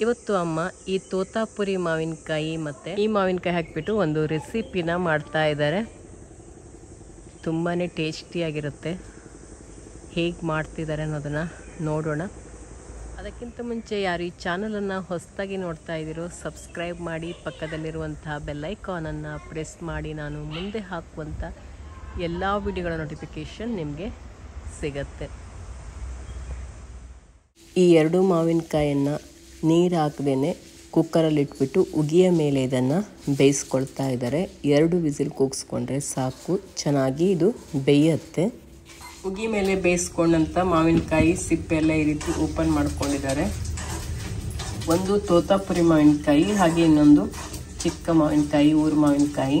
ಇವತ್ತು ಅಮ್ಮ ಈ ತೋತಾಪುರಿ ಮಾವಿನಕಾಯಿ ಮತ್ತು ಈ ಮಾವಿನಕಾಯಿ ಹಾಕಿಬಿಟ್ಟು ಒಂದು ರೆಸಿಪಿನ ಮಾಡ್ತಾ ಇದ್ದಾರೆ. ತುಂಬಾ ಟೇಸ್ಟಿಯಾಗಿರುತ್ತೆ ಹೇಗೆ ಮಾಡ್ತಿದ್ದಾರೆ ಅನ್ನೋದನ್ನು ನೋಡೋಣ. ಅದಕ್ಕಿಂತ ಮುಂಚೆ ಯಾರು ಈ ಚಾನಲನ್ನು ಹೊಸದಾಗಿ ನೋಡ್ತಾ ಇದ್ದೀರೋ, ಸಬ್ಸ್ಕ್ರೈಬ್ ಮಾಡಿ ಪಕ್ಕದಲ್ಲಿರುವಂತಹ ಬೆಲ್ಲೈಕಾನನ್ನು ಪ್ರೆಸ್ ಮಾಡಿ, ನಾನು ಮುಂದೆ ಹಾಕುವಂಥ ಎಲ್ಲ ವಿಡಿಯೋಗಳ ನೋಟಿಫಿಕೇಷನ್ ನಿಮಗೆ ಸಿಗತ್ತೆ. ಈ ಎರಡು ಮಾವಿನಕಾಯನ್ನು ನೀರು ಹಾಕ್ದೇ ಕುಕ್ಕರಲ್ಲಿ ಇಟ್ಬಿಟ್ಟು ಉಗಿಯ ಮೇಲೆ ಇದನ್ನು ಬೇಯಿಸ್ಕೊಳ್ತಾ ಇದ್ದಾರೆ ಎರಡು ವಿಸಿಲ್ ಕೂಗಿಸ್ಕೊಂಡ್ರೆ ಸಾಕು. ಚೆನ್ನಾಗಿ ಇದು ಬೇಯುತ್ತೆ. ಉಗಿ ಮೇಲೆ ಬೇಯಿಸ್ಕೊಂಡಂಥ ಮಾವಿನಕಾಯಿ ಸಿಪ್ಪೆ ಎಲ್ಲ ಈ ರೀತಿ ಓಪನ್ ಮಾಡ್ಕೊಂಡಿದ್ದಾರೆ. ಒಂದು ತೋತಾಪುರಿ ಮಾವಿನಕಾಯಿ, ಹಾಗೆ ಇನ್ನೊಂದು ಚಿಕ್ಕ ಮಾವಿನಕಾಯಿ, ಊರು ಮಾವಿನಕಾಯಿ.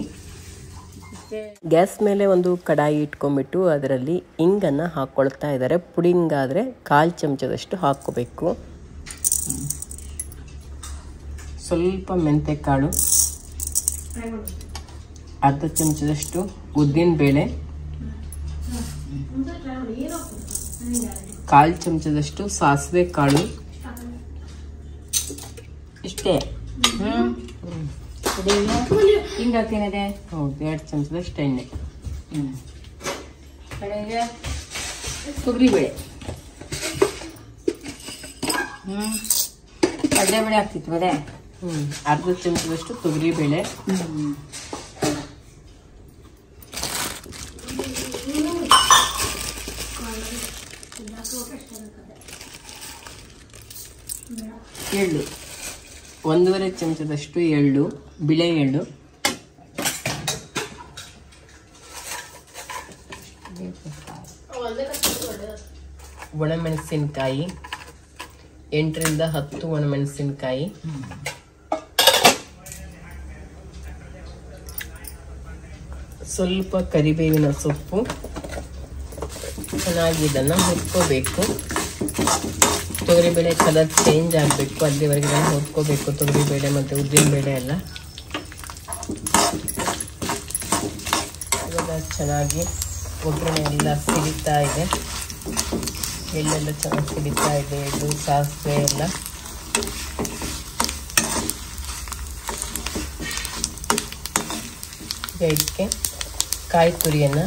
ಗ್ಯಾಸ್ ಮೇಲೆ ಒಂದು ಕಡಾಯಿ ಇಟ್ಕೊಂಡ್ಬಿಟ್ಟು ಅದರಲ್ಲಿ ಇಂಗನ್ನು ಹಾಕ್ಕೊಳ್ತಾ ಇದ್ದಾರೆ ಪುಡಿಂಗಾದರೆ ಕಾಲು ಚಮಚದಷ್ಟು ಹಾಕ್ಕೋಬೇಕು. ಸ್ವಲ್ಪ ಮೆಂತೆ ಕಾಳು. ಅರ್ಧ ಚಮಚದಷ್ಟು ಉದ್ದಿನ ಬೇಳೆ. ಕಾಲು ಚಮಚದಷ್ಟು ಸಾಸಿವೆ ಕಾಳು. ಇಷ್ಟೇ. ಹಿಂಗೆ ಹೌದು, ಎರಡು ಚಮಚದಷ್ಟು ಎಣ್ಣೆ. ಕಡೆಗೆ ತೊಗರಿಬೇಳೆ. ಹ್ಞೂ ಕಡಲೆಬೇಳೆ ಆಗ್ತಿತ್ತು ಬರೇ ಅರ್ಧ ಚಮಚದಷ್ಟು ತೊಗರಿಬೇಳೆ ಎಳ್ಳು. ಒಂದೂವರೆ ಚಮಚದಷ್ಟು ಎಳ್ಳು ಬಿಳೆ ಎಳ್ಳು. ಒಣಮೆಣಸಿನಕಾಯಿ. ಎಂಟರಿಂದ ಹತ್ತು ಒಣಮೆಣಸಿನಕಾಯಿ. ಸ್ವಲ್ಪ ಕರಿಬೇವಿನ ಸೊಪ್ಪು. ಚೆನ್ನಾಗಿ ಇದನ್ನು ಹುರ್ಕೋಬೇಕು. ತೊಗರಿಬೇಳೆ ಕಲರ್ ಚೇಂಜ್ ಆಗಬೇಕು. ಅಲ್ಲಿವರೆಗೆ ಇದನ್ನು ಹುರ್ಕೋಬೇಕು. ತೊಗರಿಬೇಳೆ ಮತ್ತು ಉದ್ದಿನಬೇಳೆ ಎಲ್ಲ. ಇವಾಗ ಚೆನ್ನಾಗಿ ಒಗ್ಗರಣೆ ಎಲ್ಲ ಸಿಡಿತಾ ಇದೆ. ಎಲ್ಲೆಲ್ಲ ಚೆನ್ನಾಗಿ ಸಿಡಿತಾ ಇದೆ. ಇದು ಸಾಸಿವೆ ಎಲ್ಲ. ಇದಕ್ಕೆ ಕಾಯಿ ತುರಿಯನ್ನು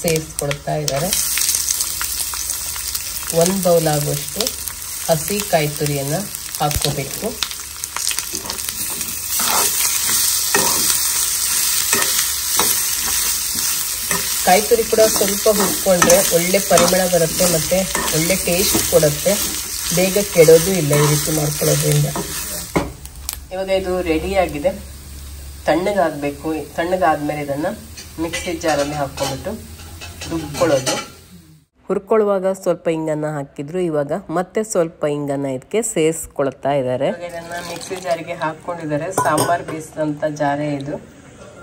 ಸೇರಿಸ್ಕೊಳ್ತಾ ಇದ್ದಾರೆ. ಒಂದು ಬೌಲ್ ಆಗುವಷ್ಟು ಹಸಿ ಕಾಯಿ ತುರಿಯನ್ನು ಹಾಕ್ಕೋಬೇಕು. ಕಾಯಿ ತುರಿ ಕೂಡ ಸ್ವಲ್ಪ ಹುರ್ಕೊಂಡ್ರೆ ಒಳ್ಳೆ ಪರಿಮಳ ಬರುತ್ತೆ ಮತ್ತು ಒಳ್ಳೆ ಟೇಸ್ಟ್ ಕೊಡುತ್ತೆ. ಬೇಗ ಕೆಡೋದು ಇಲ್ಲ ಈ ರೀತಿ ಮಾಡ್ಕೊಳ್ಳೋದ್ರಿಂದ. ಇವಾಗ ಇದು ರೆಡಿ ಆಗಿದೆ. ತಣ್ಣಗಾಗಬೇಕು. ತಣ್ಣಗಾದ್ಮೇಲೆ ಇದನ್ನು ಮಿಕ್ಸಿ ಜಾರಲ್ಲಿ ಹಾಕ್ಕೊಂಡ್ಬಿಟ್ಟು ರುಬ್ಕೊಳ್ಳೋದು. ಹುರ್ಕೊಳ್ಳುವಾಗ ಸ್ವಲ್ಪ ಹಿಂಗನ್ನ ಹಾಕಿದ್ರು ಇವಾಗ ಮತ್ತೆ ಸ್ವಲ್ಪ ಹಿಂಗನ್ನ ಇದಕ್ಕೆ ಸೇರಿಸ್ಕೊಳ್ತಾ ಇದ್ದಾರೆ. ಇದನ್ನ ಮಿಕ್ಸಿ ಜಾರಿಗೆ ಹಾಕೊಂಡಿದ್ದಾರೆ ಸಾಂಬಾರ್ ಬೇಯಿಸಿದಂತ ಜಾರೆ ಇದು.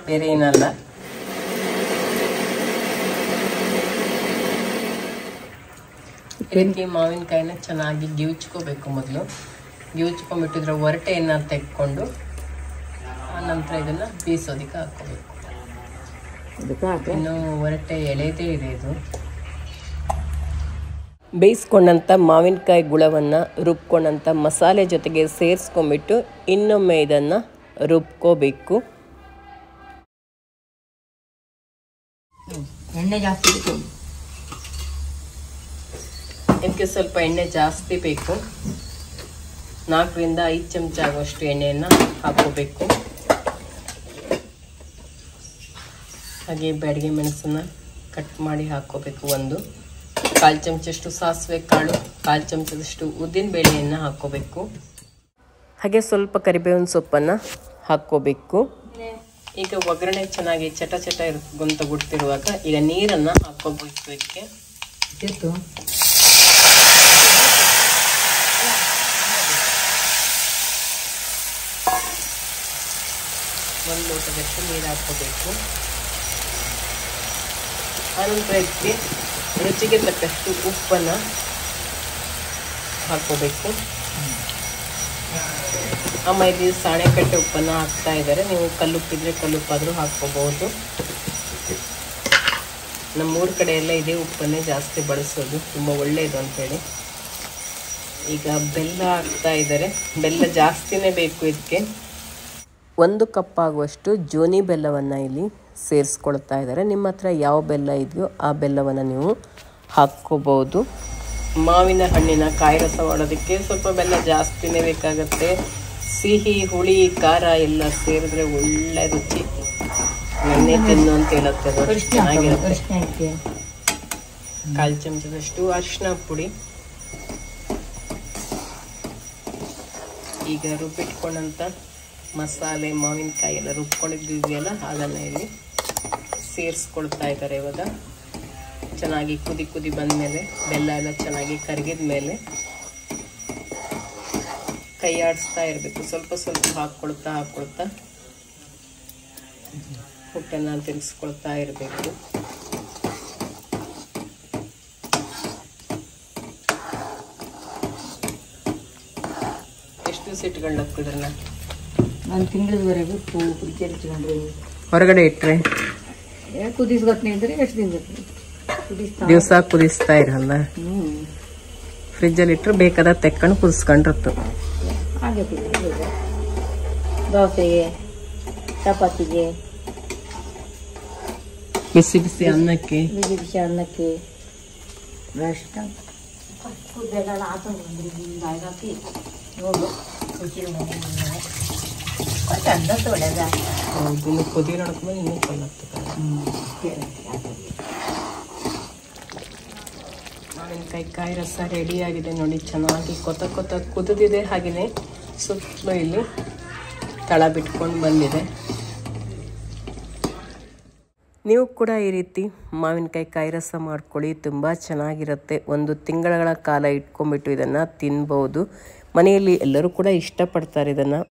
ಬೇರೆ ಏನಲ್ಲ. ಇದಕ್ಕೆ ಮಾವಿನಕಾಯಿನ ಚೆನ್ನಾಗಿ ಗಿವ್ಚ್ಕೋಬೇಕು ಮೊದಲು. ಗಿವ್ಚ್ಕೊಂಡ್ಬಿಟ್ಟಿದ್ರೆ ಒರಟೆಯನ್ನು ತೆಕ್ಕೊಂಡು ಆ ನಂತರ ಇದನ್ನ ಬೀಸೋದಿಕ್ಕೆ ಹಾಕೋಬೇಕು ಇನ್ನು ಒರಟೆ ಎಳೆದೇ ಇದೆ ಇದು. ಬೇಯಿಸ್ಕೊಂಡಂಥ ಮಾವಿನಕಾಯಿ ಗುಳವನ್ನು ರುಬ್ಕೊಂಡಂಥ ಮಸಾಲೆ ಜೊತೆಗೆ ಸೇರಿಸ್ಕೊಂಬಿಟ್ಟು ಇನ್ನೊಮ್ಮೆ ಇದನ್ನು ರುಬ್ಕೋಬೇಕು. ಎಣ್ಣೆ ಜಾಸ್ತಿ ಇತ್ತು ಇದಕ್ಕೆ ಸ್ವಲ್ಪ ಎಣ್ಣೆ ಜಾಸ್ತಿ ಬೇಕು. ನಾಲ್ಕರಿಂದ ಐದು ಚಮಚ ಆಗುವಷ್ಟು ಎಣ್ಣೆಯನ್ನು ಹಾಕೋಬೇಕು ಹಾಗೆ ಬ್ಯಾಡಿಗೆ ಮೆಣಸನ್ನು ಕಟ್ ಮಾಡಿ ಹಾಕ್ಕೋಬೇಕು ಒಂದು. ಕಾಲು ಚಮಚಷ್ಟು ಸಾಸಿವೆ ಕಾಳು ಕಾಲು ಚಮಚದಷ್ಟು ಉದ್ದಿನ ಬೇಳೆಯನ್ನು ಹಾಕ್ಕೋಬೇಕು. ಹಾಗೆ ಸ್ವಲ್ಪ ಕರಿಬೇವಿನ ಸೊಪ್ಪನ್ನು ಹಾಕ್ಕೋಬೇಕು. ಈಗ ಒಗ್ಗರಣೆ ಚೆನ್ನಾಗಿ ಚಟ ಚಟ ಇರ್ಕೊಂತ ಗುಡ್ತಿರುವಾಗ ಈಗ ನೀರನ್ನು ಹಾಕ್ಕೋಬೇಕು ಇದಕ್ಕೆ. ಒಂದು ಲೋಟದಷ್ಟು ನೀರು ಹಾಕೋಬೇಕು ಆನಂತರ ಇದಕ್ಕೆ ರುಚಿಗೆ ತಕ್ಕಷ್ಟು ಉಪ್ಪನ್ನು ಹಾಕೋಬೇಕು ಅಮ್ಮ ಇಲ್ಲಿ ಸಾಣೆಕಟ್ಟೆ ಉಪ್ಪನ್ನು ಹಾಕ್ತಾ ಇದ್ದಾರೆ. ನೀವು ಕಲ್ಲುಪ್ಪಿದ್ರೆ ಕಲ್ಲುಪ್ಪಾದರೂ ಹಾಕ್ಕೋಬಹುದು ನಮ್ಮೂರ ಕಡೆ ಎಲ್ಲ ಇದೇ ಉಪ್ಪನ್ನೇ ಜಾಸ್ತಿ ಬಳಸೋದು. ತುಂಬ ಒಳ್ಳೆಯದು ಅಂತೇಳಿ. ಈಗ ಬೆಲ್ಲ ಹಾಕ್ತಾ ಇದ್ದಾರೆ. ಬೆಲ್ಲ ಜಾಸ್ತಿನೇ ಬೇಕು ಇದಕ್ಕೆ. ಒಂದು ಕಪ್ ಆಗುವಷ್ಟು ಜೋನಿ ಬೆಲ್ಲವನ್ನು ಇಲ್ಲಿ ಸೇರಿಸ್ಕೊಳ್ತಾ ಇದ್ದಾರೆ. ನಿಮ್ಮ ಹತ್ರ ಯಾವ ಬೆಲ್ಲ ಇದೆಯೋ ಆ ಬೆಲ್ಲವನ್ನು ನೀವು ಹಾಕ್ಕೋಬೋದು. ಮಾವಿನ ಹಣ್ಣಿನ ಕಾಯಿ ರಸ ಮಾಡೋದಕ್ಕೆ ಸ್ವಲ್ಪ ಬೆಲ್ಲ ಜಾಸ್ತಿನೇ ಬೇಕಾಗುತ್ತೆ. ಸಿಹಿ ಹುಳಿ ಖಾರ ಎಲ್ಲ ಸೇರಿದ್ರೆ ಒಳ್ಳೆ ರುಚಿ. ಎಣ್ಣೆ ತಿನ್ನು ಅಂತ ಹೇಳುತ್ತೆ ಚೆನ್ನಾಗಿರುತ್ತೆ. ಕಾಲು ಚಮಚದಷ್ಟು ಅರಿಶಿನ ಪುಡಿ. ಈಗ ರುಬ್ಬಿಟ್ಕೊಂಡಂತ ಮಸಾಲೆ ಮಾವಿನಕಾಯಿ ಎಲ್ಲ ರುಬ್ಕೊಂಡಿದ್ದಿದೆಯಲ್ಲ ಅದನ್ನು ಇಲ್ಲಿ ಸೇರಿಸ್ಕೊಳ್ತಾ ಇದ್ದಾರೆ ಇವಾಗ. ಚೆನ್ನಾಗಿ ಕುದಿ ಕುದಿ ಬಂದ ಮೇಲೆ ಬೆಲ್ಲ ಎಲ್ಲ ಚೆನ್ನಾಗಿ ಕರಗಿದ ಮೇಲೆ ಕೈ ಆಡಿಸ್ತಾ ಇರಬೇಕು. ಸ್ವಲ್ಪ ಸ್ವಲ್ಪ ಹಾಕ್ಕೊಳ್ತಾ ಹಾಕ್ಕೊಳ್ತಾ ಹುಟ್ಟನ್ನು ತಿರುಗಿಸ್ಕೊಳ್ತಾ ಇರಬೇಕು. ಎಷ್ಟು ದಿವಸ ಇಟ್ಕೊಂಡು ಹೋಗ್ತಿದ್ರಲ್ಲ ಒಂದು ತಿಂಗಳವರೆಗೂ ಫ್ರಿಜ್ಜಲ್ಲಿ ಇಟ್ಕೊಂಡ್ರೆ. ಹೊರಗಡೆ ಇಟ್ರೆ? ಕುದಿಸ್ಕೊತ್ನೆ ಇದ್ರೆ ಎಷ್ಟು ದಿನ ಕುದಿಸ್ತಾ ದಿವಸ ಕುದಿಸ್ತಾ ಇರಲ್ಲ ಹ್ಞೂ ಫ್ರಿಜ್ಜಲ್ಲಿ ಇಟ್ಟರೆ ಬೇಕಾದ ತೆಕ್ಕೊಂಡು ಕುದಿಸ್ಕೊಂಡಿರತ್ತು ಹಾಗೆ ಕುದಿಸ್ಬೋದು ದೋಸೆಗೆ ಚಪಾತಿಗೆ ಬಿಸಿ ಬಿಸಿ ಅನ್ನಕ್ಕೆ ಬಿಸಿ ಬಿಸಿ ಅನ್ನಕ್ಕೆ ಬೆಸ್ಟ್ ಕುದ್ದೆಲ್ಲ ಹಾಕೊಂಡು ಹಾಕಿ ನೋಡು ಚಂದ ಒಳ್ಳೆದ ಹೌದು, ಇನ್ನು ಕುದಿ ನೋಡ್ಕೊಂಡು ಇನ್ನೂ ಕಲ್ಲಾಗ್ತದೆ ಮಾವಿನಕಾಯಿ ಕಾಯಿ ರಸ ರೆಡಿ ಆಗಿದೆ ನೋಡಿ ಚೆನ್ನಾಗಿ ಕೊತ ಕೊತ ಕುದಿದಿದೆ ಹಾಗೆಯೇ ಸುತ್ತಲೂ ಇಲ್ಲಿ ತಳ ಬಿಟ್ಕೊಂಡು ಬಂದಿದೆ. ನೀವು ಕೂಡ ಈ ರೀತಿ ಮಾವಿನಕಾಯಿ ಕಾಯಿ ರಸ ಮಾಡ್ಕೊಳ್ಳಿ ತುಂಬ ಚೆನ್ನಾಗಿರುತ್ತೆ. ಒಂದು ತಿಂಗಳ ಕಾಲ ಇಟ್ಕೊಂಡ್ಬಿಟ್ಟು ಇದನ್ನು ತಿನ್ಬೋದು. ಮನೆಯಲ್ಲಿ ಎಲ್ಲರೂ ಕೂಡ ಇಷ್ಟಪಡ್ತಾರೆ ಇದನ್ನು.